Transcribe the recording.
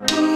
you